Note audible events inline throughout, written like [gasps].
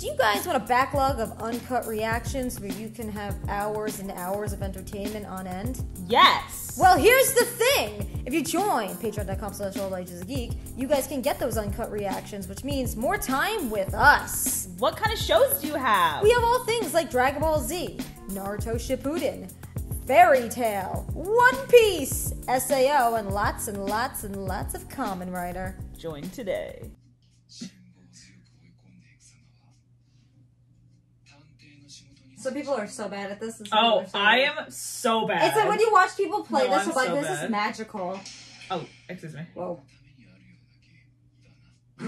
Do you guys want a backlog of uncut reactions where you can have hours and hours of entertainment on end? Yes. Well, here's the thing. If you join patreon.com slash all ages geek, you guys can get those uncut reactions, which means more time with us. what kind of shows do you have? We have all things like Dragon Ball Z, Naruto Shippuden, Fairy Tail, One Piece, SAO, and lots and lots and lots of Kamen Rider. Join today. Some people are so bad at this. Oh, so I am so bad. It's like when you watch people play No, this, I'm like, so this bad. is magical. Oh, excuse me. Whoa. [laughs] [laughs]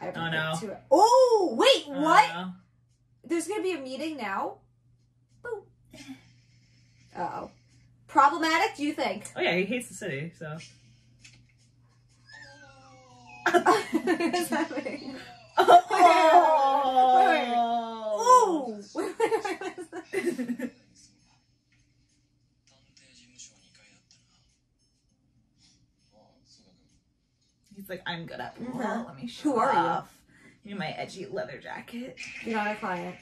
I Oh, no. get to it. Oh, wait, Uh, what? There's gonna be a meeting now? Boom. Uh oh. Problematic, do you think? oh yeah, he hates the city, so. [laughs] Oh. Wait, wait. Wait, He's like, I'm good at. Mm-hmm. Let me show Who are off. you? You my edgy leather jacket. You're not a client.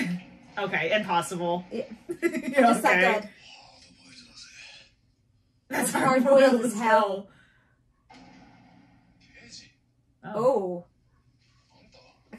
[laughs] okay, impossible. Yeah. [laughs] You're just that dead. [laughs] That's hard boiled as hell. Oh. oh.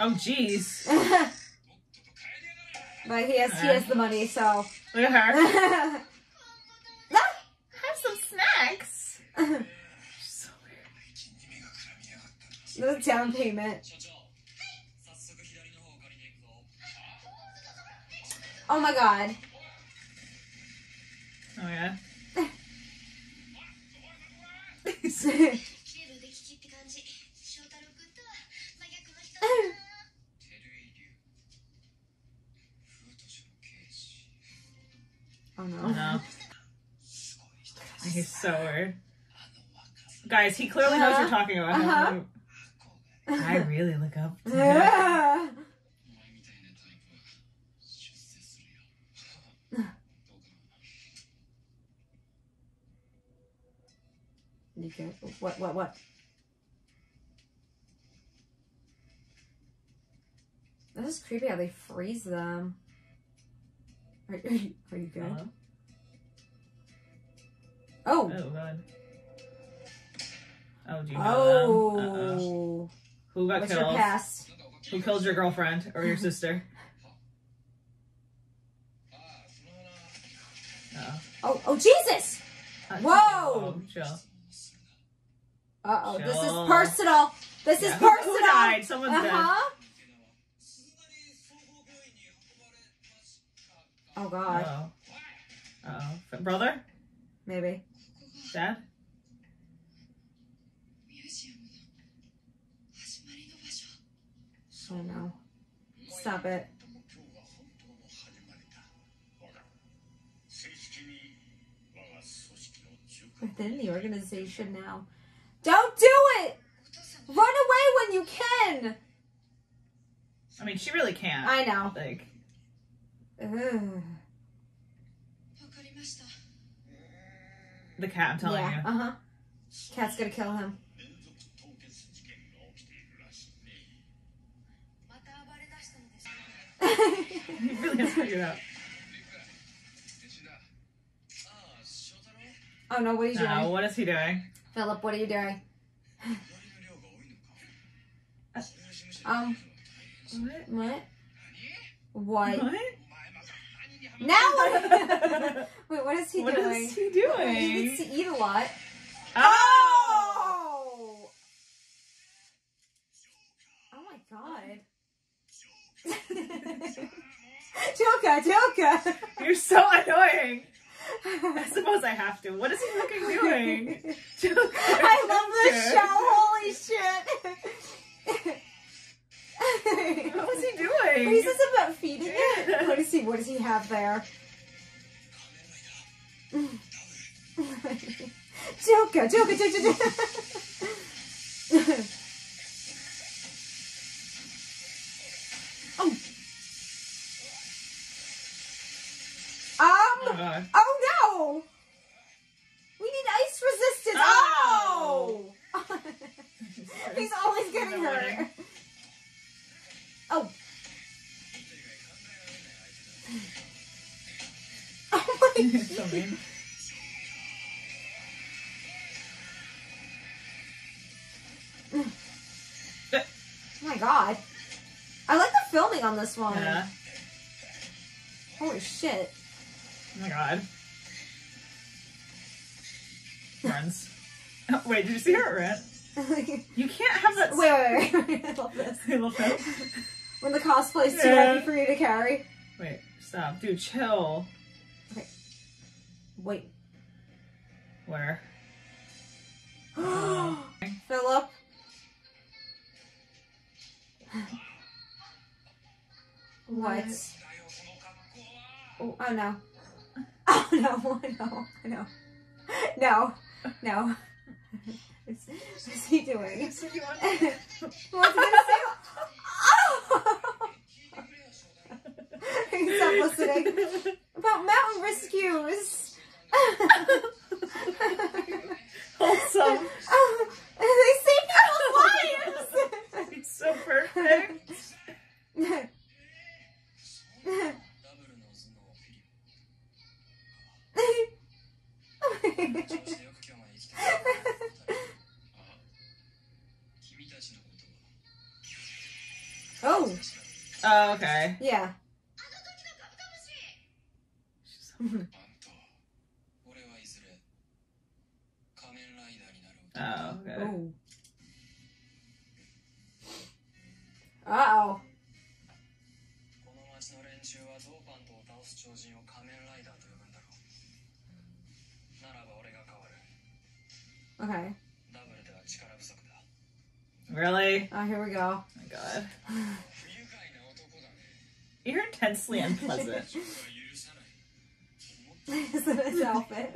Oh, jeez. [laughs] but he has, uh, he has the money, so. Look at her. Have some snacks. The down payment. Oh my god. Oh yeah. [laughs] [laughs] so weird. Guys, he clearly uh-huh. knows you're uh-huh. talking about him. Uh-huh. I really look up to him. You get what what what? This is creepy how they freeze them. Are, are you, are you good? Uh-huh. Oh. Oh god. Oh, do you know oh. them? Uh-oh. Who got What's killed? Your past? Who killed your girlfriend or your sister? [laughs] Uh-oh. Oh, oh Jesus! Whoa! Oh, uh oh, Chill. this is personal. This yeah. is personal. Who died? Someone's uh-huh. dead. Oh God. Uh -oh. Brother? Maybe stuff. So stop it. within the organization now. Don't do it! Run away when you can! I mean, she really can't. I know. Like, Ugh. The cat, I'm telling yeah, you. Uh huh. Cat's gonna kill him. [laughs] he really has figured out. Oh no, what is he no, doing? What is he doing? Philip, what are you doing? [laughs] um, what? What? What? what? Now what? [laughs] Wait, what is he What doing? is he He needs to eat a lot. Oh! Oh! My god. [laughs] Joker, Joker! You're so annoying. I suppose I have to. What is he fucking doing? [laughs] I love this show, holy shit! What was he [laughs] doing? doing? He's just about feeding it. What does he? What does he have there? Joker, Joker, Joker, Joker. oh. Um. Oh no. We need ice resistance. Oh. [laughs] He's always getting hurt. So mean. Oh my god. I like the filming on this one. Yeah. Holy shit. Oh my god. Runs. Oh, [laughs] wait, did you see her wait, [laughs] You can't have that. wait, wait, wait. [laughs] I love this. I love that. When the cosplay's too Yeah. heavy for you to carry. Wait, stop. Dude, chill. Wait. Where? [gasps] Philip. what? Oh, [laughs] oh no. [laughs] Oh no, no, no. No, no. What's, he doing? What's he doing! [laughs] Stop listening. About mountain rescues. Awesome. Oh, they saved our lives. it's so perfect. oh. Oh, okay. Yeah. Okay. Really? Oh, here we go. Oh my god. [laughs] You're intensely unpleasant. [laughs] [laughs] Is it his outfit?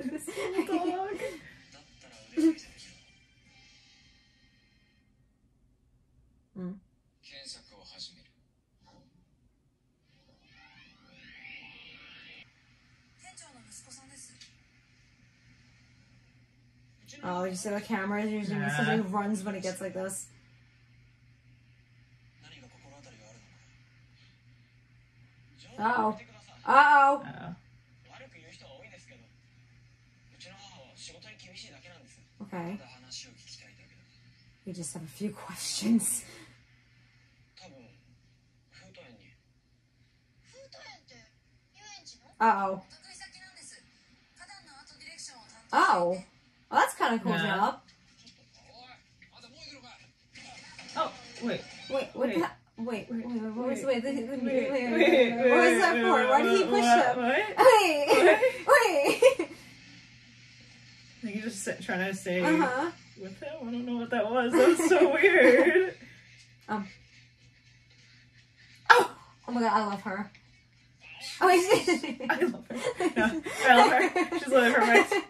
Oh, you see the camera. Usually nah. somebody runs when it gets like this. Uh oh. Uh oh. Uh-oh. Okay. We just have a few questions. Uh oh. Oh. Oh, that's kind of cool yeah. job. Oh, wait. Wait, what wait. the Wait, wait, wait, wait, was, wait, wait, wait, wait, wait, wait, wait, wait, wait, wait, that for? wait, did he push [laughs] wait, wait, wait, [laughs] Wait, wait. wait. Like you're just trying to say, wait, wait, wait, wait, wait, I don't know what that was. That's so [laughs] weird. wait, Oh! Oh my god, I love her. Oh, I love her. wait, wait, wait, wait, She's wait, wait, her wait,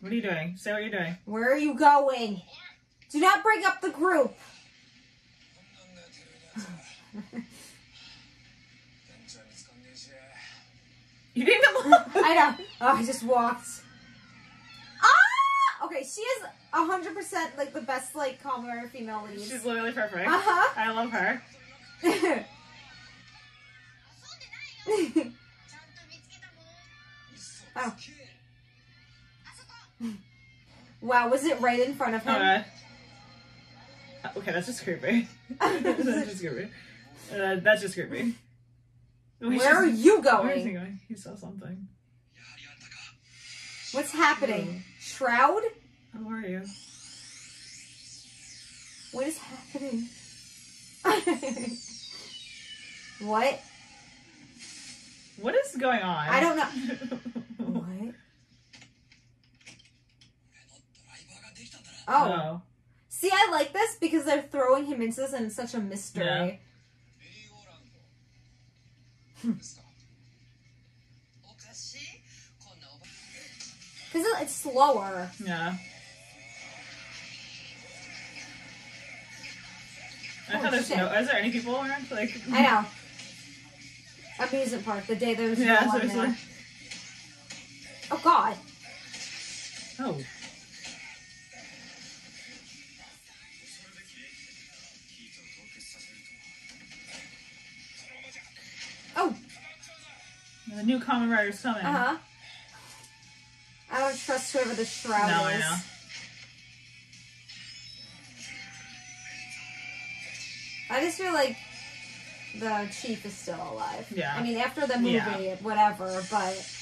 What are you doing? Say what you're doing. Where are you going? Do not bring up the group. [laughs] you didn't even look. I know. Oh, I just walked. Ah! Okay, she is 100% like the best like calmer female lead. She's literally perfect. Uh-huh. I love her. [laughs] [laughs] oh. [laughs] wow, was it right in front of him? Uh, okay, that's just creepy. [laughs] that's just creepy. Uh, that's just creepy. Where just, are you going? Where is he going? He saw something. What's happening? Shroud? How are you? What is happening? [laughs] what? What is going on? I don't know. Oh. No. See, I like this because they're throwing him into this and it's such a mystery. Yeah. Hmm. [laughs] Because it's slower. Yeah. I oh, thought there's shit. no. Is there any people around? Like I know. Amusement park. The day there was yeah, no one there. Oh God. Oh. new Kamen Rider's coming. Uh huh. I don't trust whoever the shroud no, is. I know. I just feel like the chief is still alive. Yeah. I mean, after the movie, yeah. whatever, but.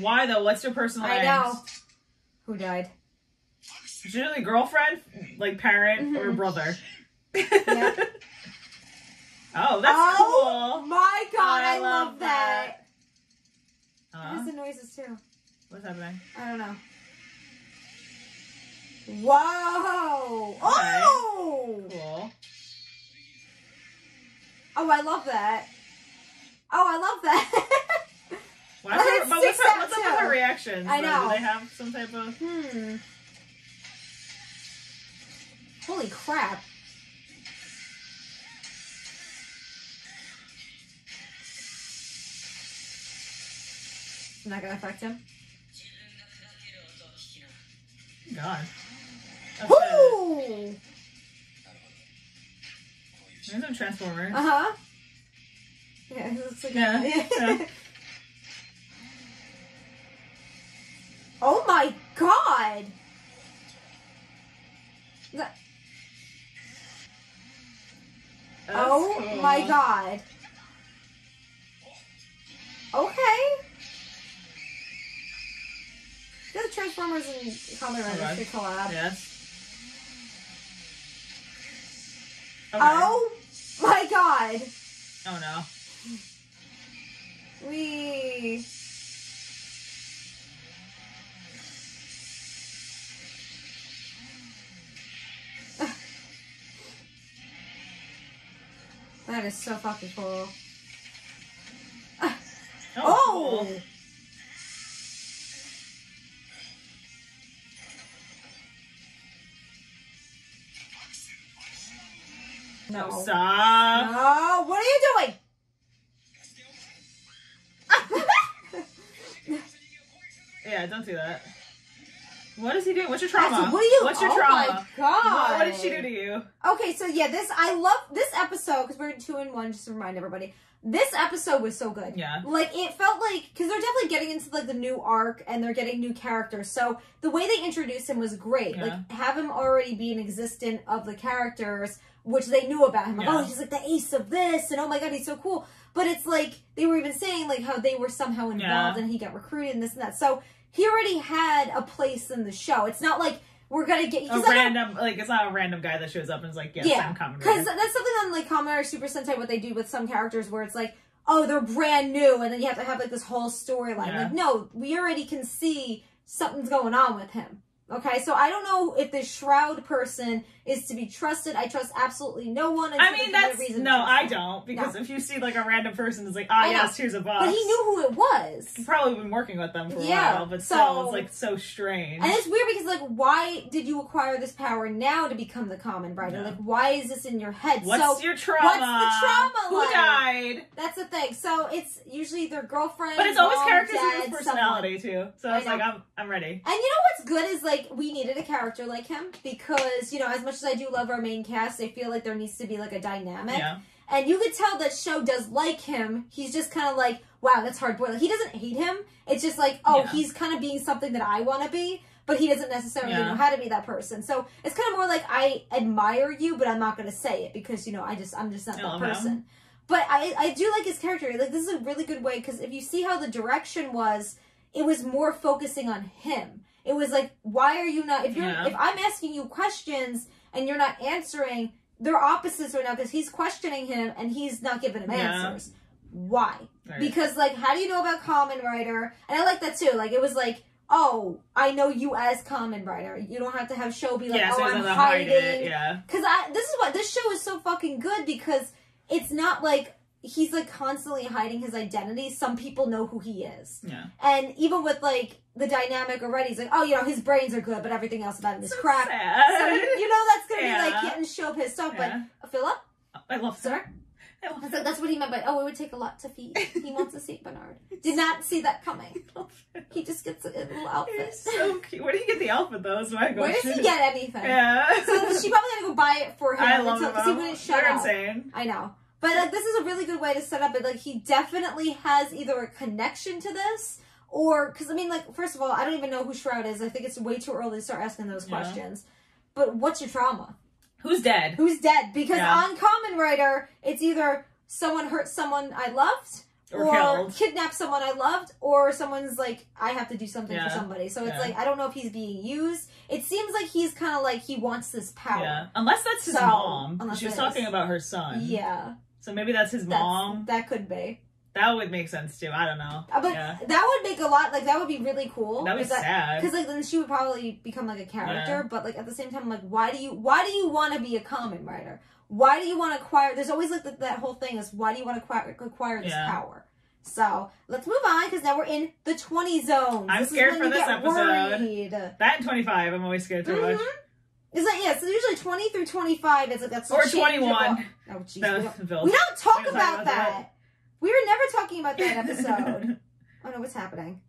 Why though? What's your personal? I know. Who died? It's usually girlfriend, like parent mm -hmm. or brother. [laughs] Yeah oh, that's oh cool. my god, I, I love, love that. Uh, Where's the noises too? what's happening? I don't know. Whoa! Oh! Cool. Oh, I love that. Oh, I love that. [laughs] Why Well, her, but what's, sticks her, what's up with her reactions? I though? know. Do they have some type of? hmm. Holy crap. not going to affect him? God. Woo! There's no Transformers. Uh huh. Yeah, looks like yeah. yeah. [laughs] oh my god! Oh cool. my god. Okay. Yeah, the Transformers and Kamen Rider should collab. Yes. Okay. Oh my god! Oh no. We. [laughs] That is so fucking cool. Oh. Oh! cool. No. Stop. No, what are you doing? [laughs] Yeah, don't do that. What is he doing? What's your trauma? That's- what are you- What's your oh trauma? oh trauma? my God. What, what did she do to you? Okay, so yeah, this I love this episode because we're in two in one. Just to remind everybody, this episode was so good. Yeah. like it felt like because they're definitely getting into like the new arc and they're getting new characters. So the way they introduced him was great. Yeah. Like have him already be an existent of the characters, which they knew about him. Like oh, Yeah. oh, he's like the ace of this, and oh my god, he's so cool. But it's like they were even saying like how they were somehow involved Yeah. and he got recruited and this and that. So he already had a place in the show. It's not like we're gonna get A because I don't- random, like, it's not a random guy that shows up and is like, yes, yeah, I'm common. because that's something on like Kamen Rider Super Sentai what they do with some characters where it's like, oh, they're brand new, and then you have to have like this whole storyline. Yeah. Like, no, we already can see something's going on with him. Okay, so I don't know if this Shroud person is to be trusted. I trust absolutely no one. I mean, that's reason no, I don't because No. if you see like a random person is like, ah, I know. yes, here's a boss. But he knew who it was. He's probably been working with them for a Yeah, while, but so- still, it's like so strange. And it's weird because, like, why did you acquire this power now to become the Kamen Rider? Yeah. Like, why is this in your head? What's so your trauma? what's the trauma Who like? died? that's the thing. So it's usually their girlfriend, But it's always characters dad, with personality too. So I it's like. I'm I'm ready. And you know what's good is like we needed a character like him because you know as much as I do love our main cast, I feel like there needs to be like a dynamic. Yeah. And you could tell that show does like him. He's just kind of like, wow, that's hard boiled. He doesn't hate him. It's just like, oh, Yeah. he's kind of being something that I want to be, but he doesn't necessarily Yeah. know how to be that person. So it's kind of more like I admire you, but I'm not going to say it because you know I just I'm just not that love him. person. But I I do like his character. Like this is a really good way because if you see how the direction was, it was more focusing on him. It was like, why are you not? If you're Yeah. if I'm asking you questions and you're not answering, they're opposites right now because he's questioning him and he's not giving him answers. Why? Right. because like how do you know about Kamen Rider? And I like that too. Like it was like. Oh, I know you as Kamen Rider. You don't have to have show be like, yeah, oh, so I'm doesn't hide hiding. Yeah. Cause I this is what this show is so fucking good because it's not like he's like constantly hiding his identity. Some people know who he is. Yeah. And even with like the dynamic already, he's like, oh, you know, his brains are good, but everything else about him is crap. Sad. So you know that's gonna be like Yeah. he didn't show up his stuff. Yeah. But Philip, I love sir, I love thought that's what he meant by oh, it would take a lot to feed. He wants a Saint Bernard. [laughs] Did not see that coming. [laughs] He just gets a little outfit. He's so cute. Where do he get the outfit though? Is my Where does he get anything? Yeah. So she probably had to go buy it for [laughs] him I love until because he wouldn't shut They're up. insane. I know. But like this is a really good way to set up it. Like he definitely has either a connection to this or because I mean, like first of all, I don't even know who Shroud is. I think it's way too early to start asking those Yeah. questions. But what's your trauma? Who's dead? Who's dead? Because Yeah. on Kamen Rider, it's either someone hurt someone I loved. Or killed. kidnapped someone I loved, or someone's like, I have to do something Yeah. for somebody. So it's like, I don't know if he's being used. It seems like he's kind of like he wants this power. Yeah. Unless that's his So, mom. unless She was talking about her son. Yeah. So maybe that's his That's- mom. That could be. That would make sense too. I don't know. Uh, But yeah. that would make a lot like that would be really cool. That was sad. Because like then she would probably become like a character, Yeah. but like at the same time, like why do you why do you want to be a Kamen Rider? Why do you want to acquire? There's always like the, that whole thing is why do you want to acquire, acquire this Yeah. power? So let's move on because now we're in the 20 zone. I'm This scared for this episode. worried. That and 25, I'm always scared to watch. Mhm. It's like yeah, so usually 20 through 25 is like that's Or. 21. Oh jeez, No, we, don't, [laughs] we don't talk about about that. that. We were never talking about that episode. [laughs] oh no, what's happening?